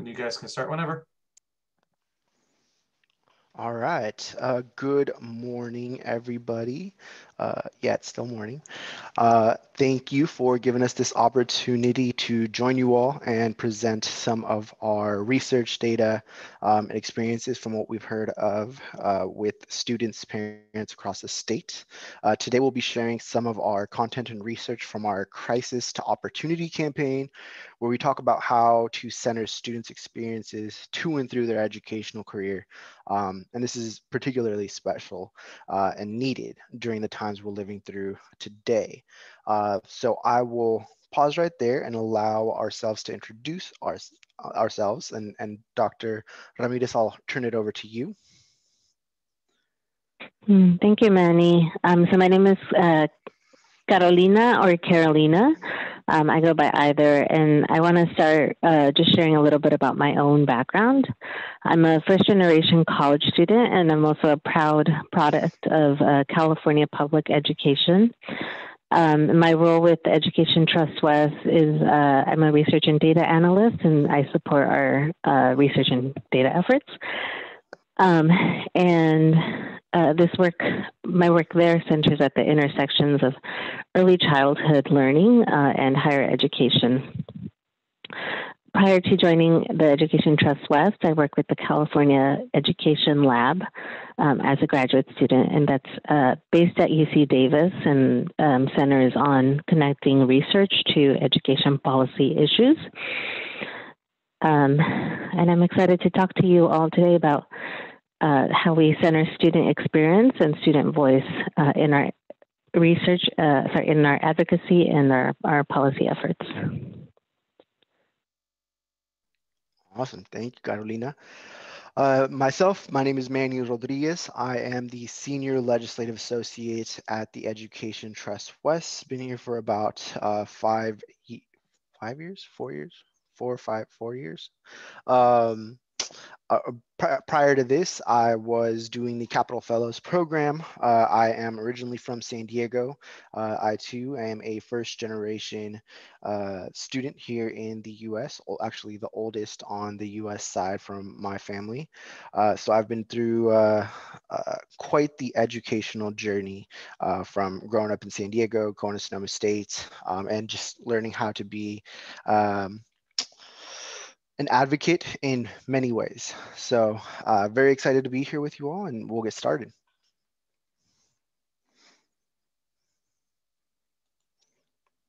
And you guys can start whenever. All right. Uh, good morning, everybody. Uh, yeah, it's still morning. Uh, thank you for giving us this opportunity to join you all and present some of our research data um, and experiences from what we've heard of uh, with students, parents across the state. Uh, today, we'll be sharing some of our content and research from our Crisis to Opportunity campaign, where we talk about how to center students' experiences to and through their educational career. Um, and this is particularly special uh, and needed during the times we're living through today. Uh, so I will pause right there and allow ourselves to introduce our, ourselves. And, and Dr. Ramirez, I'll turn it over to you. Hmm, thank you, Manny. Um, so my name is uh, Carolina or Carolina. Um, I go by either, and I want to start uh, just sharing a little bit about my own background. I'm a first generation college student, and I'm also a proud product of uh, California public education. Um, my role with Education Trust West is uh, I'm a research and data analyst, and I support our uh, research and data efforts. Um, and uh, this work, my work there centers at the intersections of early childhood learning uh, and higher education. Prior to joining the Education Trust West, I worked with the California Education Lab um, as a graduate student, and that's uh, based at UC Davis and um, centers on connecting research to education policy issues. Um, and I'm excited to talk to you all today about uh, how we center student experience and student voice uh, in our research, uh, sorry, in our advocacy and our, our policy efforts. Awesome. Thank you, Carolina. Uh, myself, my name is Manny Rodriguez. I am the Senior Legislative Associate at the Education Trust West. Been here for about uh, five, five years, four years, four or five, four years. Um, prior to this, I was doing the Capital Fellows program. Uh, I am originally from San Diego. Uh, I too am a first generation uh, student here in the US, actually the oldest on the US side from my family. Uh, so I've been through uh, quite the educational journey from growing up in San Diego, going to Sonoma State, um, and just learning how to be um, an advocate in many ways. So uh, very excited to be here with you all and we'll get started.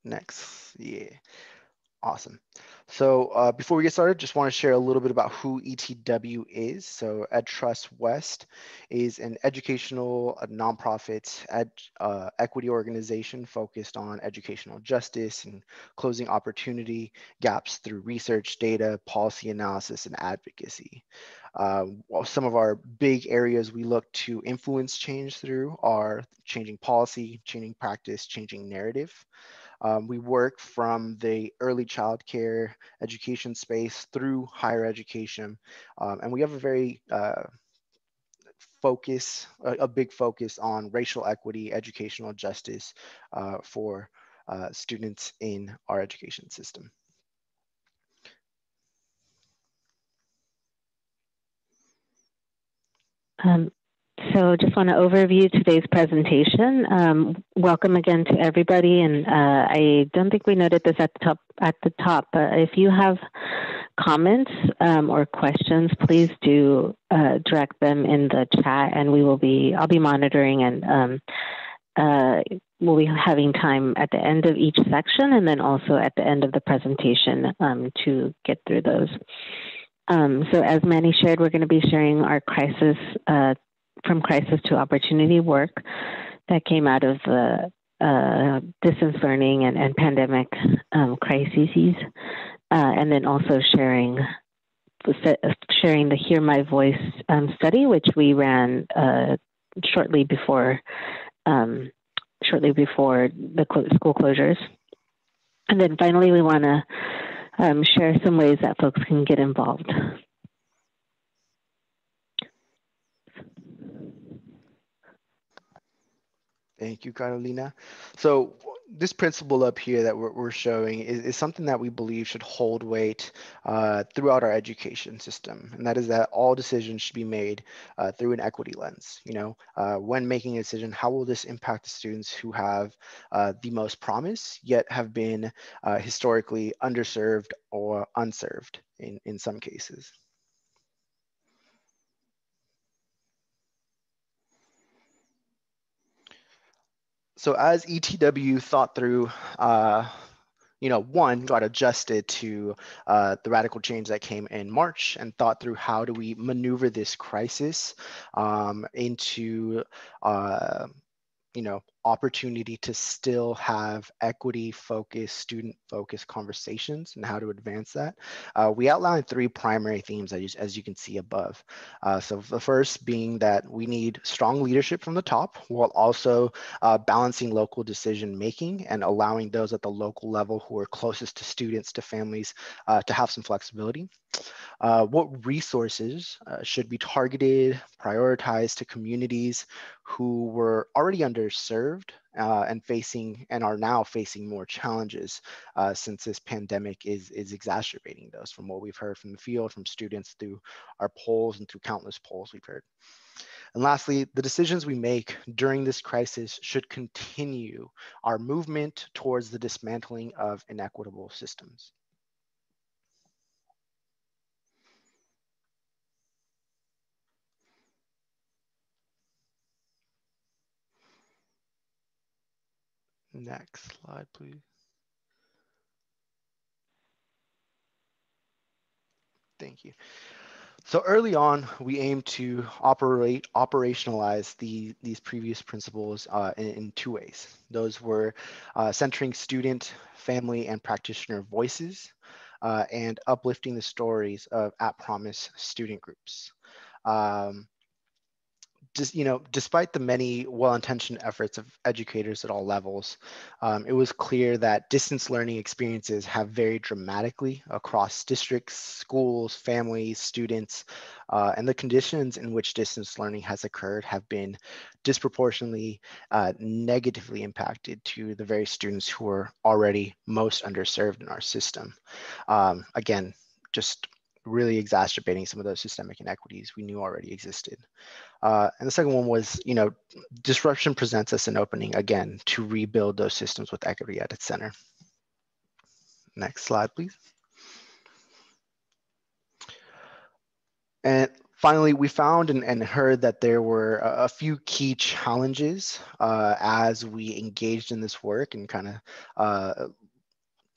Next, yeah. Awesome. So uh, before we get started, just want to share a little bit about who ETW is. So EdTrust West is an educational a nonprofit ed, uh, equity organization focused on educational justice and closing opportunity gaps through research, data, policy analysis, and advocacy. Uh, some of our big areas we look to influence change through are changing policy, changing practice, changing narrative. Um, we work from the early child care education space through higher education. Um, and we have a very uh, focus, a, a, big focus on racial equity, educational justice uh, for uh, students in our education system. Um, so just want to overview today's presentation. Um, welcome again to everybody. And uh, I don't think we noted this at the top, at the top but if you have comments um, or questions, please do uh, direct them in the chat and we will be, I'll be monitoring and um, uh, we'll be having time at the end of each section and then also at the end of the presentation um, to get through those. Um, so as Manny shared, we're going to be sharing our crisis uh, from crisis to opportunity work that came out of the uh, distance learning and, and pandemic um, crises, uh, and then also sharing sharing the Hear My Voice um, study, which we ran uh, shortly before um, shortly before the school closures. And then finally, we want to um, share some ways that folks can get involved. Thank you, Carolina. So this principle up here that we're, we're showing is, is, something that we believe should hold weight uh, throughout our education system. And that is that all decisions should be made uh, through an equity lens. You know, uh, when making a decision, how will this impact the students who have uh, the most promise, yet have been uh, historically underserved or unserved in, in some cases. So as ETW thought through, uh, you know, one got adjusted to uh, the radical change that came in March and thought through how do we maneuver this crisis um, into, uh, you know, opportunity to still have equity focused student focused conversations and how to advance that. Uh, we outlined three primary themes as you, as you can see above. Uh, so the first being that we need strong leadership from the top while also uh, balancing local decision making and allowing those at the local level who are closest to students to families uh, to have some flexibility uh, what resources uh, should be targeted, prioritized to communities who were already underserved uh, and facing and are now facing more challenges uh, since this pandemic is, is exacerbating those from what we've heard from the field, from students through our polls and through countless polls we've heard. And lastly, the decisions we make during this crisis should continue our movement towards the dismantling of inequitable systems. Next slide, please. Thank you. So early on, we aim to operate, operationalize the, these previous principles uh, in, in, two ways. Those were uh, centering student, family, and practitioner voices, uh, and uplifting the stories of at Promise student groups. Um, just you know despite the many well-intentioned efforts of educators at all levels um, it was clear that distance learning experiences have varied dramatically across districts schools families students uh, and the conditions in which distance learning has occurred have been disproportionately uh, negatively impacted to the very students who are already most underserved in our system. Um, again just really exacerbating some of those systemic inequities we knew already existed. Uh, and the second one was, you know, disruption presents us an opening again to rebuild those systems with equity at its center. Next slide, please. And finally, we found and, and heard that there were a, few key challenges uh, as we engaged in this work and kind of uh,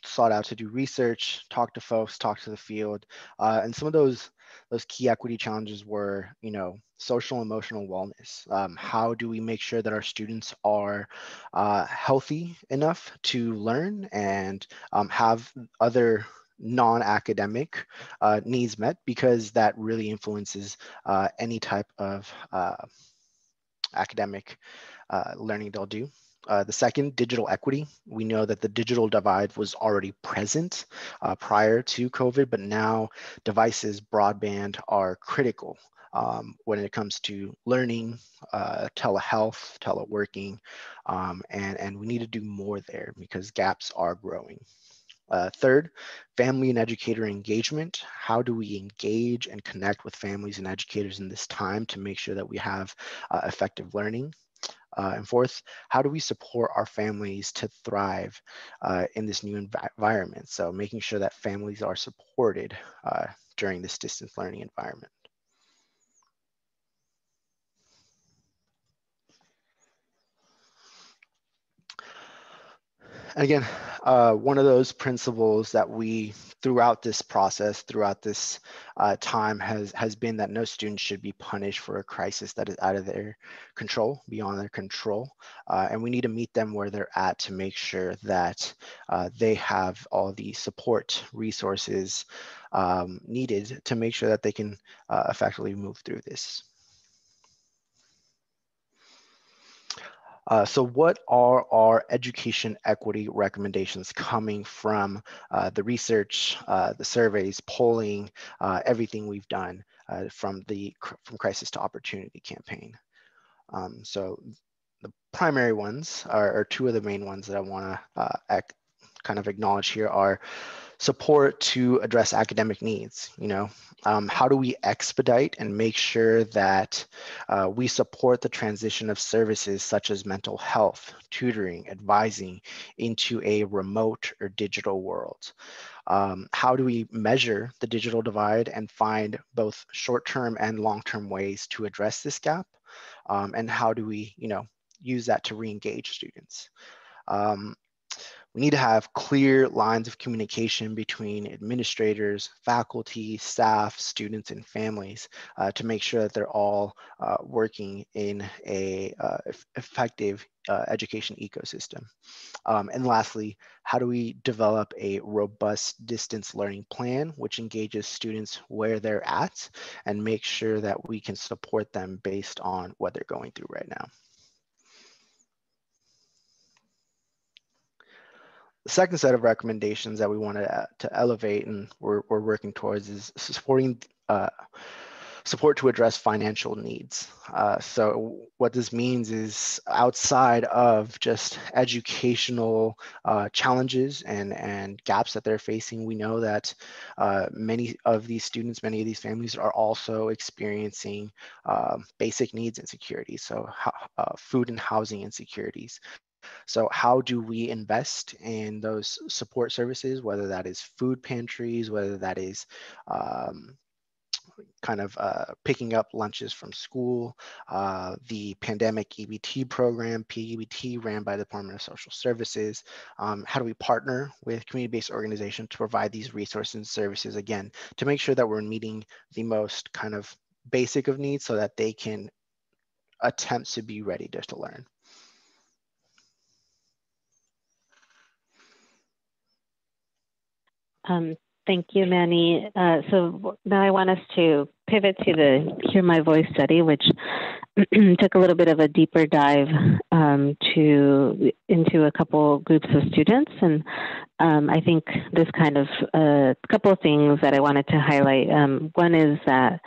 sought out to do research, talk to folks, talk to the field, uh, and some of those those key equity challenges were, you know, social emotional wellness. Um, how do we make sure that our students are uh, healthy enough to learn and um, have other non-academic uh, needs met because that really influences uh, any type of uh, academic uh, learning they'll do. Uh, the second, digital equity. We know that the digital divide was already present uh, prior to COVID, but now devices, broadband are critical um, when it comes to learning, uh, telehealth, teleworking, um, and, and we need to do more there because gaps are growing. Uh, third, family and educator engagement. How do we engage and connect with families and educators in this time to make sure that we have uh, effective learning? Uh, and fourth, how do we support our families to thrive uh, in this new env environment? So making sure that families are supported uh, during this distance learning environment. And again, uh, one of those principles that we throughout this process, throughout this uh, time has, has been that no student should be punished for a crisis that is out of their control, beyond their control. Uh, and we need to meet them where they're at to make sure that uh, they have all the support resources um, needed to make sure that they can uh, effectively move through this. Uh, so what are our education equity recommendations coming from uh, the research, uh, the surveys, polling, uh, everything we've done uh, from the from crisis to opportunity campaign? Um, so the primary ones, are, or, two of the main ones that I want to uh, kind of acknowledge here are support to address academic needs. You know, um, how do we expedite and make sure that uh, we support the transition of services such as mental health, tutoring, advising into a remote or digital world? Um, how do we measure the digital divide and find both short-term and long-term ways to address this gap? Um, and how do we, you know, use that to re-engage students? We need to have clear lines of communication between administrators, faculty, staff, students, and families uh, to make sure that they're all uh, working in a uh, effective uh, education ecosystem. Um, and lastly, how do we develop a robust distance learning plan which engages students where they're at and make sure that we can support them based on what they're going through right now. The second set of recommendations that we wanted to, to elevate and we're, we're working towards is supporting uh, support to address financial needs. Uh, so what this means is outside of just educational uh, challenges and, and gaps that they're facing, we know that uh, many of these students, many of these families are also experiencing um, basic needs insecurities. So uh, food and housing insecurities. So how do we invest in those support services, whether that is food pantries, whether that is um, kind of uh, picking up lunches from school, uh, the pandemic EBT program, PEBT ran by the Department of Social Services. Um, how do we partner with community-based organizations to provide these resources and services, again, to make sure that we're meeting the most kind of basic of needs so that they can attempt to be ready just to learn. Um, thank you, Manny. Uh, so now I want us to pivot to the Hear My Voice study, which took a little bit of a deeper dive um, to into a couple groups of students, and um, I think this kind of a uh, couple of things that I wanted to highlight. Um, one is that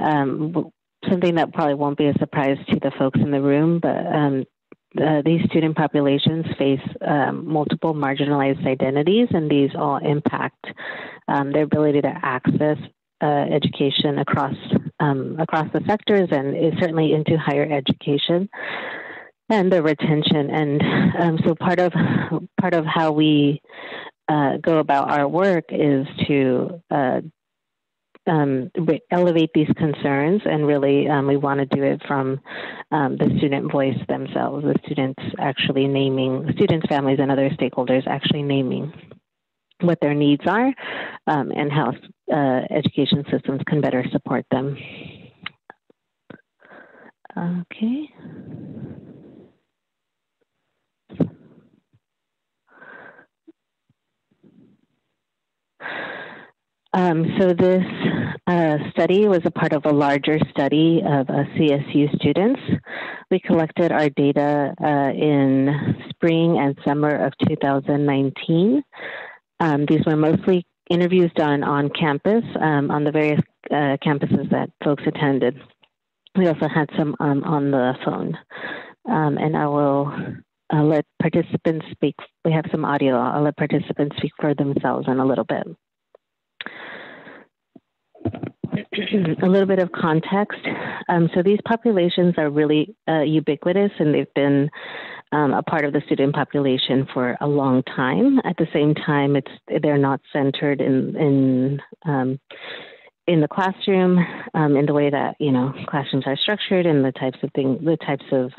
um, something that probably won't be a surprise to the folks in the room, but um, uh, these student populations face um, multiple marginalized identities, and these all impact um, their ability to access uh, education across um, across the sectors, and certainly into higher education and the retention. And um, so, part of part of how we uh, go about our work is to uh, um, elevate these concerns, and really um, we want to do it from um, the student voice themselves, the students actually naming, students, families, and other stakeholders actually naming what their needs are um, and how uh, education systems can better support them. Okay. Um, so this uh, study was a part of a larger study of uh, CSU students. We collected our data uh, in spring and summer of 2019. Um, these were mostly interviews done on campus, um, on the various uh, campuses that folks attended. We also had some um, on the phone. Um, and I will uh, let participants speak. We have some audio. I'll let participants speak for themselves in a little bit. A little bit of context. Um, so these populations are really uh, ubiquitous and they've been um, a part of the student population for a long time. At the same time, it's they're not centered in in um, in the classroom um, in the way that you know classrooms are structured and the types of things, the types of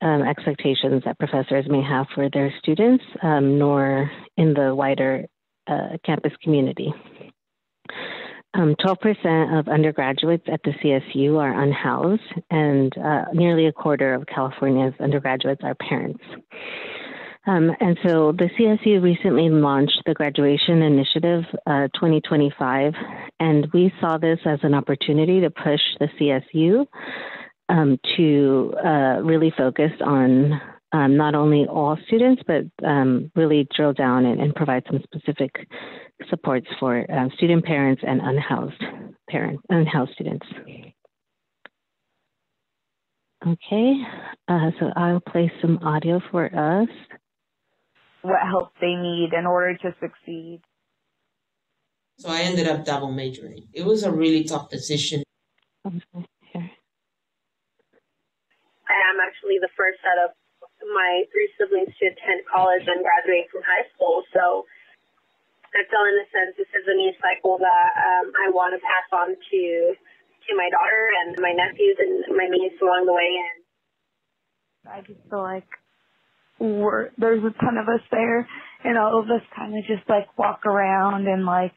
um, expectations that professors may have for their students, um, nor in the wider uh, campus community. Um, 12% of undergraduates at the CSU are unhoused, and uh, nearly a quarter of California's undergraduates are parents. Um, and so the CSU recently launched the Graduation Initiative uh, 2025, and we saw this as an opportunity to push the CSU um, to uh, really focus on um, not only all students, but um, really drill down and, and, provide some specific supports for uh, student parents and unhoused parents, unhoused students. Okay, uh, so I'll play some audio for us. What help they need in order to succeed. So I ended up double majoring. It was a really tough decision. Okay, here. I am actually the first out of my three siblings to attend college and graduate from high school. So I feel in a sense this is a new cycle that um, I want to pass on to to my daughter and my nephews and my niece along the way. And I just feel like we're, there's a ton of us there, and all of us kind of just like walk around and like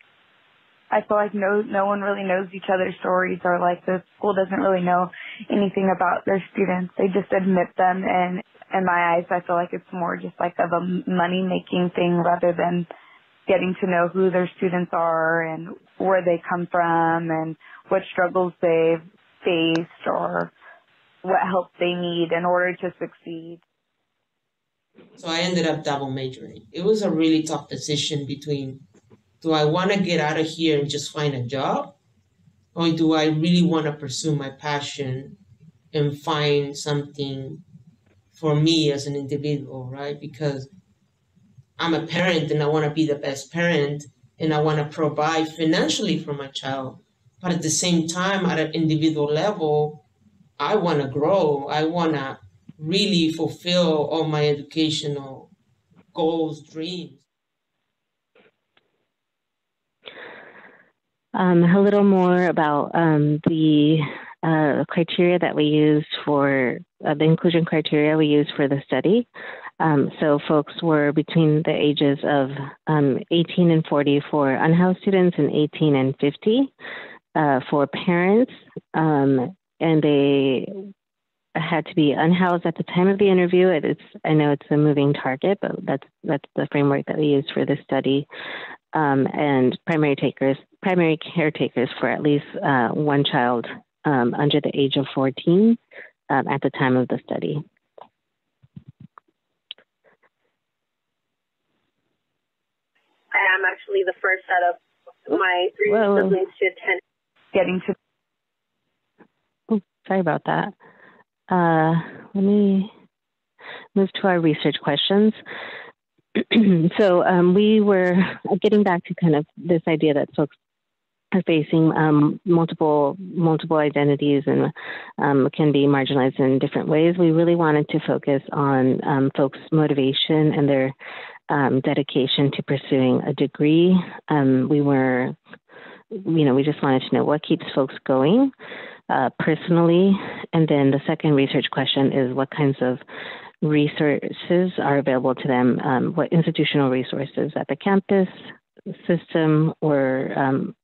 I feel like no no one really knows each other's stories or like the school doesn't really know anything about their students. They just admit them and in my eyes I feel like it's more just like of a money making thing rather than getting to know who their students are and where they come from and what struggles they've faced or what help they need in order to succeed. So I ended up double majoring. It was a really tough decision between do I want to get out of here and just find a job? Or do I really want to pursue my passion and find something for me as an individual, right? Because I'm a parent and I want to be the best parent and I want to provide financially for my child. But at the same time, at an individual level, I want to grow. I want to really fulfill all my educational goals, dreams. Um, a little more about um, the uh, criteria that we used for uh, the inclusion criteria we used for the study. Um, so folks were between the ages of um, 18 and 40 for unhoused students and 18 and 50 uh, for parents. Um, and they had to be unhoused at the time of the interview. It is, I know it's a moving target, but that's that's the framework that we used for the study. Um, and primary takers, primary caretakers for at least uh, one child um, under the age of 14 um, at the time of the study. I am actually the first out of my three Whoa. siblings to attend. Getting to. Oh, sorry about that. Uh, let me move to our research questions. so um, we were getting back to kind of this idea that folks are facing um, multiple multiple identities and um, can be marginalized in different ways. We really wanted to focus on um, folks' motivation and their um, dedication to pursuing a degree. Um, we were, you know, we just wanted to know what keeps folks going uh, personally. And then the second research question is what kinds of resources are available to them, um, what institutional resources at the campus system or um,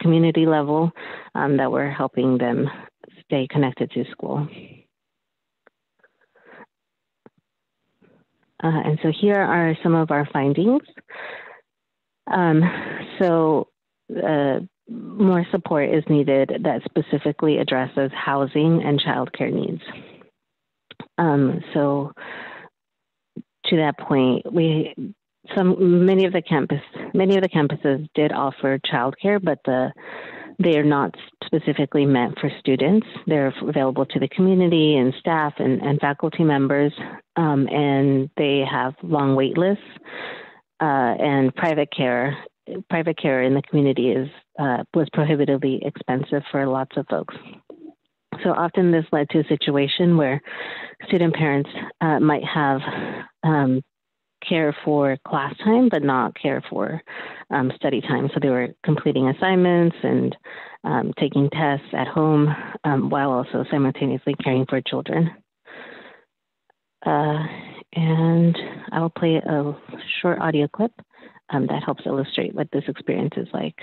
community level um, that were helping them stay connected to school. Uh, and so here are some of our findings. Um, so uh, more support is needed that specifically addresses housing and childcare needs. Um, so to that point, we some many of the campus many of the campuses did offer childcare, but the they are not specifically meant for students. They're available to the community and staff and, and faculty members, um, and they have long wait lists. Uh, and private care, private care in the community is uh, was prohibitively expensive for lots of folks. So often this led to a situation where student parents uh, might have um, care for class time, but not care for um, study time. So they were completing assignments and um, taking tests at home um, while also simultaneously caring for children. Uh, and I will play a short audio clip um, that helps illustrate what this experience is like.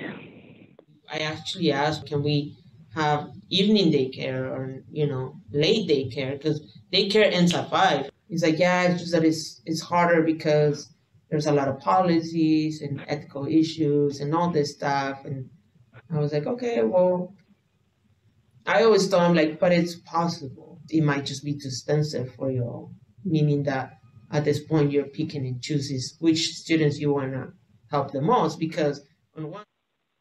I actually asked, can we have evening daycare or, you know, late daycare? Because daycare ends at five He's like, yeah, it's just that it's it's harder because there's a lot of policies and ethical issues and all this stuff. And I was like, okay, well, I always thought I'm like, but it's possible. It might just be too expensive for you all, meaning that at this point you're picking and choosing which students you want to help the most because on one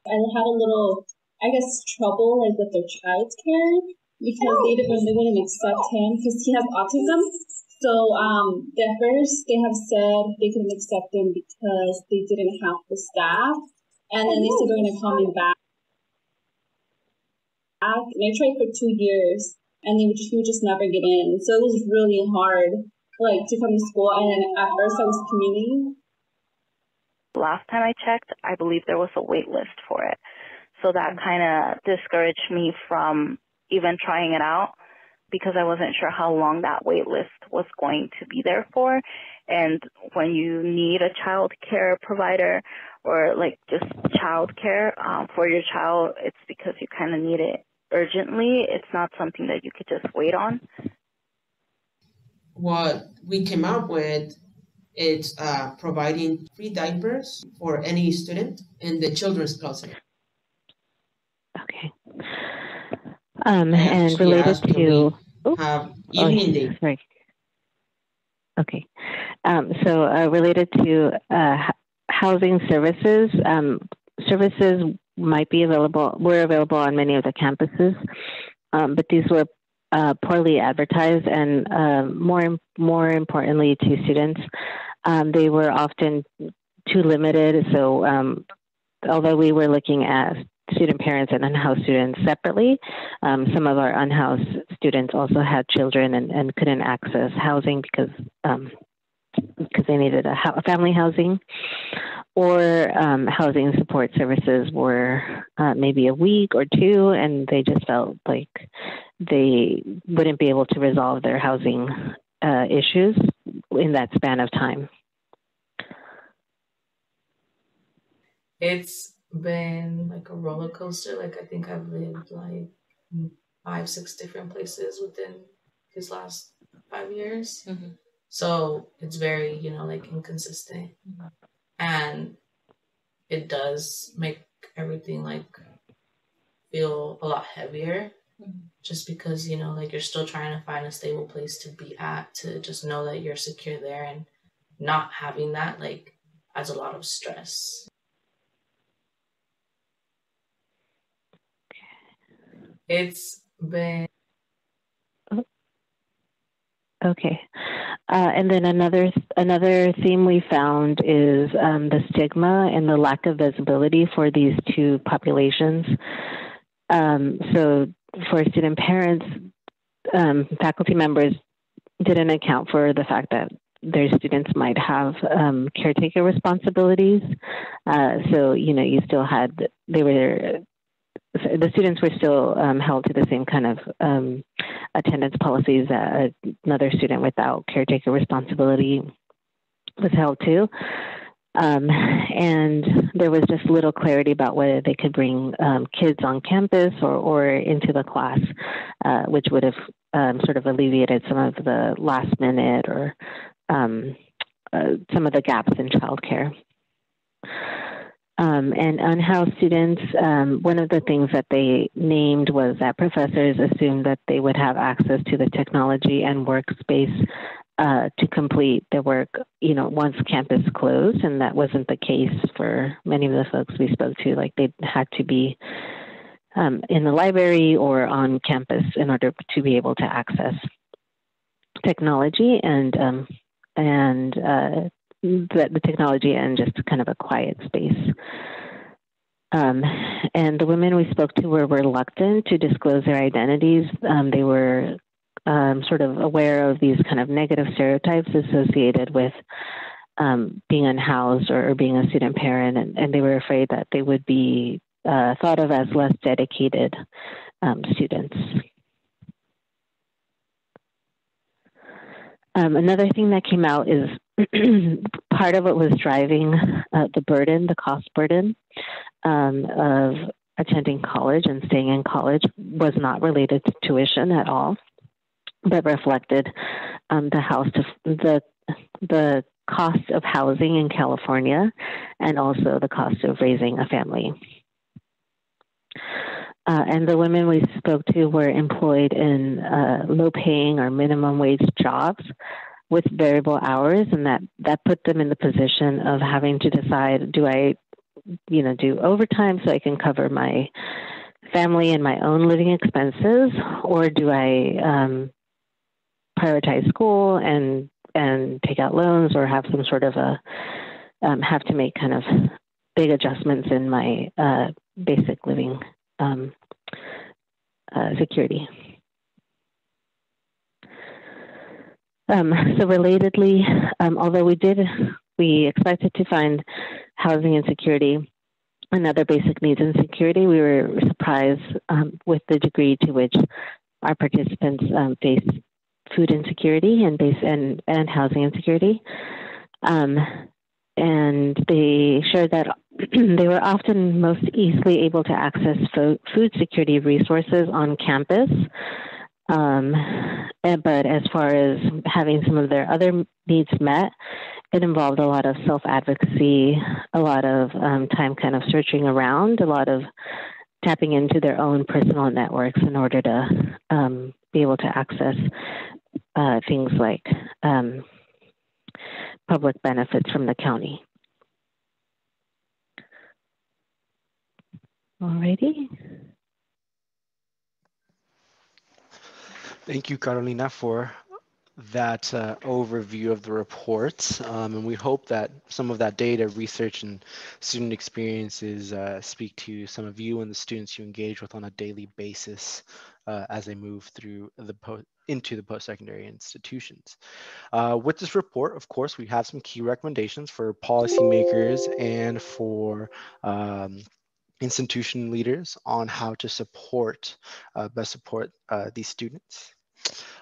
I had a little I guess trouble like with their childcare because they didn't they wouldn't accept him because he has autism. So um, at first they have said they couldn't accept him because they didn't have the staff, and then they said they're going to call me back. And I tried for two years, and they would just, would just never get in. So it was really hard, like to come to school. And at first I was commuting. Last time I checked, I believe there was a wait list for it. So that kind of discouraged me from even trying it out because I wasn't sure how long that wait list was going to be there for. And when you need a child care provider or like just child care um, for your child, it's because you kind of need it urgently. It's not something that you could just wait on. What we came up with is uh, providing free diapers for any student in the children's closet. Okay. Um, and related to oh, have evening day. Sorry. Okay. Um, so uh, related to uh, housing services, um, services might be available, were available on many of the campuses, um, but these were uh, poorly advertised and uh, more more importantly to students, um, they were often too limited. So um, although we were looking at student parents and unhoused students separately. Um, some of our unhoused students also had children and, and couldn't access housing because um, because they needed a, a family housing or um, housing support services were uh, maybe a week or two, and they just felt like they wouldn't be able to resolve their housing uh, issues in that span of time. It's been like a roller coaster. Like I think I've lived like five, six different places within these last five years. Mm-hmm. So it's very, you know, like inconsistent. Mm-hmm. And it does make everything like feel a lot heavier mm-hmm. just because, you know, like you're still trying to find a stable place to be at, to just know that you're secure there and not having that like adds a lot of stress. It's been Okay, uh, and then another another theme we found is um, the stigma and the lack of visibility for these two populations. Um, so, for student parents, um, faculty members didn't account for the fact that their students might have um, caretaker responsibilities. Uh, so, you know, you still had they were the students were still um, held to the same kind of um, attendance policies that another student without caretaker responsibility was held to. Um, and there was just little clarity about whether they could bring um, kids on campus or, or into the class, uh, which would have um, sort of alleviated some of the last minute or um, uh, some of the gaps in childcare. Um, and unhoused students, um, one of the things that they named was that professors assumed that they would have access to the technology and workspace uh, to complete their work, you know, once campus closed, and that wasn't the case for many of the folks we spoke to. Like they had to be um, in the library or on campus in order to be able to access technology and um, and uh, the, the technology and just kind of a quiet space. Um, and the women we spoke to were reluctant to disclose their identities. Um, they were um, sort of aware of these kind of negative stereotypes associated with um, being unhoused or, or, being a student parent, and, and, they were afraid that they would be uh, thought of as less dedicated um, students. Um, another thing that came out is part of what was driving uh, the burden, the cost burden um, of attending college and staying in college was not related to tuition at all, but reflected um, the house to, the the cost of housing in California and also the cost of raising a family. Uh, and the women we spoke to were employed in uh, low paying or minimum wage jobs with variable hours and that that put them in the position of having to decide do I you know do overtime so I can cover my family and my own living expenses, or do I um, prioritize school and and take out loans, or have some sort of a um, have to make kind of big adjustments in my uh, basic living um, uh, security. Um, so relatedly, um, although we did, we expected to find housing insecurity and other basic needs insecurity, we were surprised um, with the degree to which our participants um, face food insecurity and base and, and housing insecurity. Um, and they shared that they were often most easily able to access fo- food security resources on campus. Um, but as far as having some of their other needs met, it involved a lot of self advocacy, a lot of um, time kind of searching around, a lot of tapping into their own personal networks in order to um, be able to access uh, things like um, public benefits from the county. Alrighty. Thank you, Carolina, for that uh, overview of the report. Um, and we hope that some of that data, research, and student experiences uh, speak to some of you and the students you engage with on a daily basis uh, as they move through the into the post-secondary institutions. Uh, with this report, of course, we have some key recommendations for policymakers and for um, institution leaders on how to support, uh, best support uh, these students.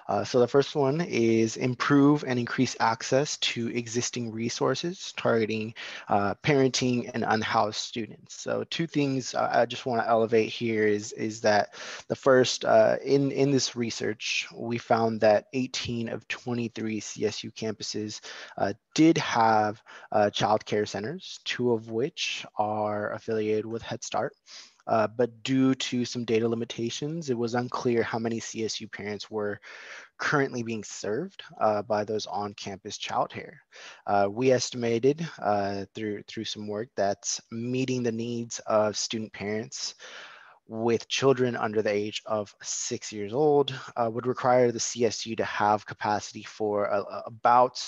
Uh, so the first one is improve and increase access to existing resources targeting uh, parenting and unhoused students. So two things I just want to elevate here is, is that the first, uh, in, in this research, we found that 18 of 23 CSU campuses uh, did have uh, child care centers, two of which are affiliated with Head Start. Uh, but due to some data limitations, it was unclear how many CSU parents were currently being served uh, by those on-campus childcare. Uh, we estimated uh, through through some work that meeting the needs of student parents with children under the age of six years old uh, would require the CSU to have capacity for about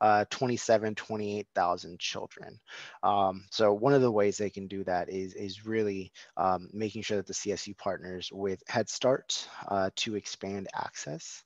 uh, 27, 28,000 children. Um, so one of the ways they can do that is, is really um, making sure that the CSU partners with Head Start uh, to expand access.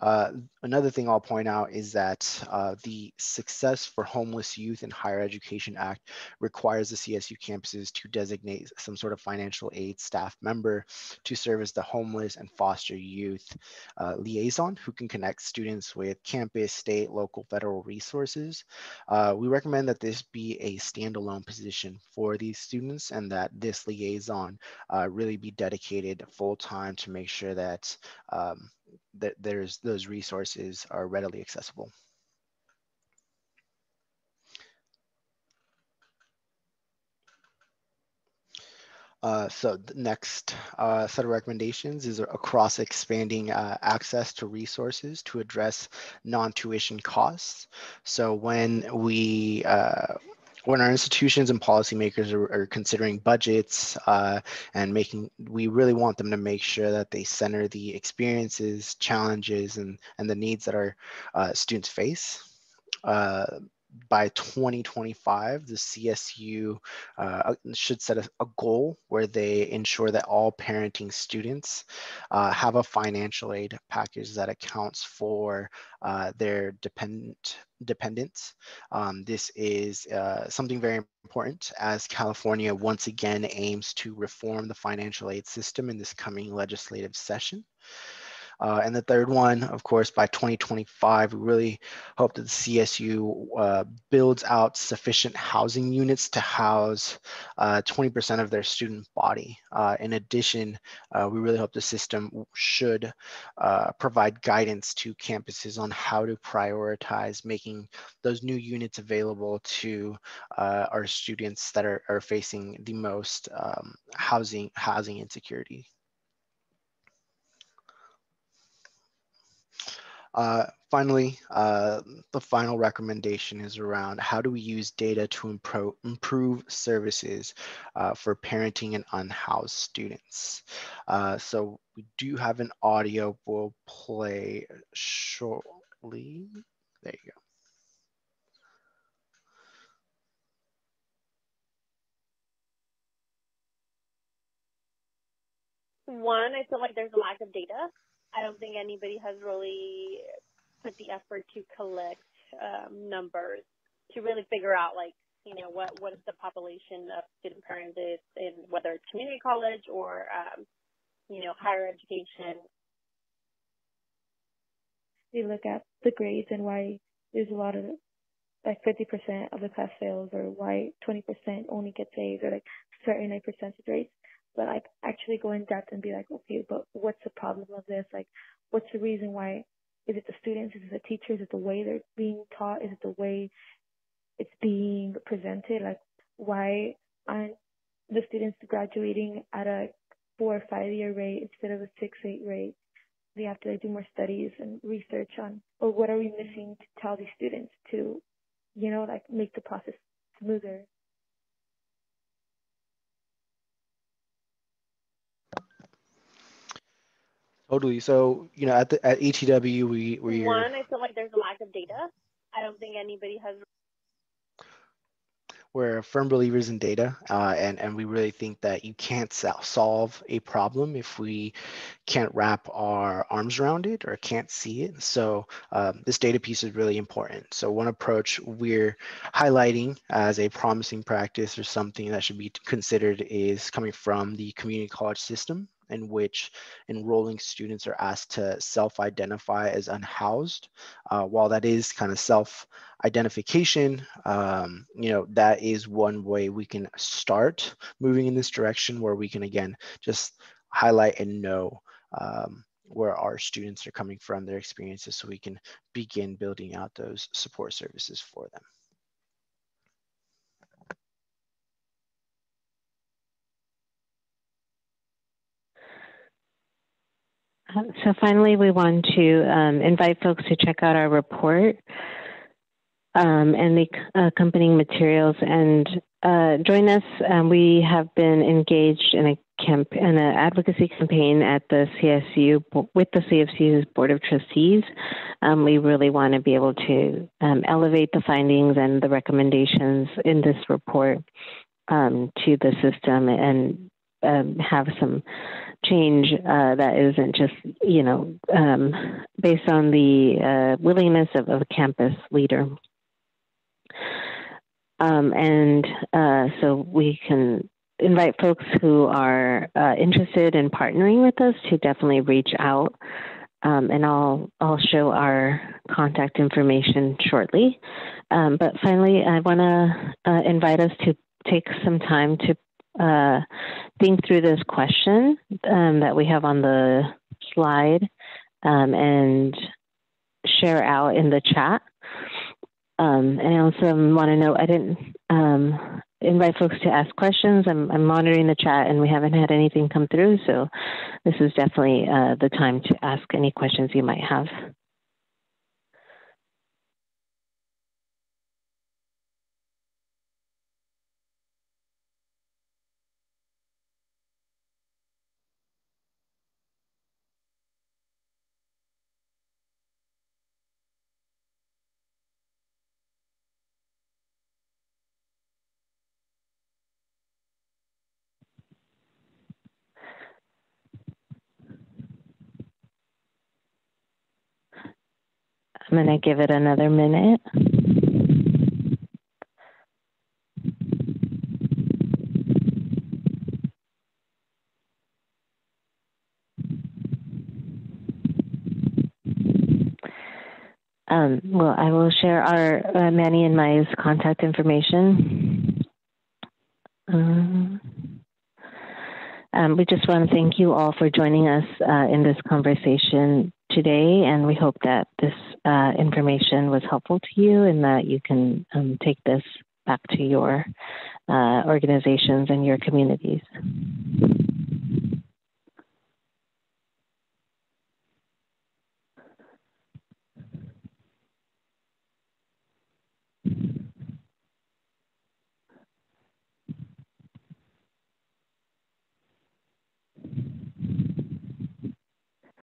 Uh, another thing I'll point out is that uh, the Success for Homeless Youth in Higher Education Act requires the CSU campuses to designate some sort of financial aid staff member to serve as the homeless and foster youth uh, liaison who can connect students with campus, state, local, federal resources. Uh, we recommend that this be a standalone position for these students and that this liaison uh, really be dedicated full time to make sure that um, that there's those resources are readily accessible. Uh, so the next uh, set of recommendations is across expanding uh, access to resources to address non-tuition costs. So when we uh, when our institutions and policymakers are, are considering budgets uh, and making, we really want them to make sure that they center the experiences, challenges, and, and the needs that our uh, students face. Uh, by 2025, the CSU uh, should set a, a, goal where they ensure that all parenting students uh, have a financial aid package that accounts for uh, their dependent dependents. Um, this is uh, something very important as California once again aims to reform the financial aid system in this coming legislative session. Uh, and the third one, of course, by 2025, we really hope that the CSU uh, builds out sufficient housing units to house 20% uh, of their student body. Uh, in addition, uh, we really hope the system should provide guidance to campuses on how to prioritize making those new units available to our students that are, are facing the most um, housing housing insecurity. Uh, finally, uh, the final recommendation is around how do we use data to improve, improve services uh, for parenting and unhoused students. Uh, so we do have an audio we'll play shortly. There you go. One, I feel like there's a lack of data. I don't think anybody has really put the effort to collect um, numbers to really figure out like you know what what is the population of student parents is in whether it's community college or um, you know higher education. We look at the grades and why there's a lot of like 50% of the class fails or why 20% only gets A's or like certain like percentage rates but like actually go in depth and be like, okay, but what's problem of this? Like, what's the reason why? Is it the students? Is it the teachers? Is it the way they're being taught? Is it the way it's being presented? Like, why aren't the students graduating at a four or five year rate instead of a six, eight rate? We have to do more studies and research on, or what are we missing to tell these students to, you know, like make the process smoother. Totally. So, you know, at the at ETW, we we one. I feel like there's a lack of data. I don't think anybody has. We're firm believers in data, uh, and and we really think that you can't solve a problem if we can't wrap our arms around it or can't see it. So um, this data piece is really important. So one approach we're highlighting as a promising practice or something that should be considered is coming from the community college system in which enrolling students are asked to self-identify as unhoused. Uh, while that is kind of self-identification, um, you know, that is one way we can start moving in this direction where we can, again, just highlight and know um, where our students are coming from, their experiences, so we can begin building out those support services for them. So finally, we want to um, invite folks to check out our report um, and the accompanying materials and uh, join us. Um, we have been engaged in a camp in an advocacy campaign at the CSU with the CSU's Board of Trustees. Um, we really want to be able to um, elevate the findings and the recommendations in this report um, to the system and have some change uh, that isn't just, you know, um, based on the uh, willingness of, of, a campus leader. Um, and uh, so we can invite folks who are uh, interested in partnering with us to definitely reach out. Um, and I'll I'll show our contact information shortly. Um, but finally, I want to uh, invite us to take some time to uh, think through this question um, that we have on the slide um, and share out in the chat. Um, and I also want to know I didn't um, invite folks to ask questions. I'm, I'm, monitoring the chat and we haven't had anything come through. So this is definitely uh, the time to ask any questions you might have. I'm going to give it another minute. Um, well, I will share our uh, Manny and Maya's contact information. Um, um, we just want to thank you all for joining us uh, in this conversation today, and we hope that this uh, information was helpful to you and that you can um, take this back to your uh, organizations and your communities.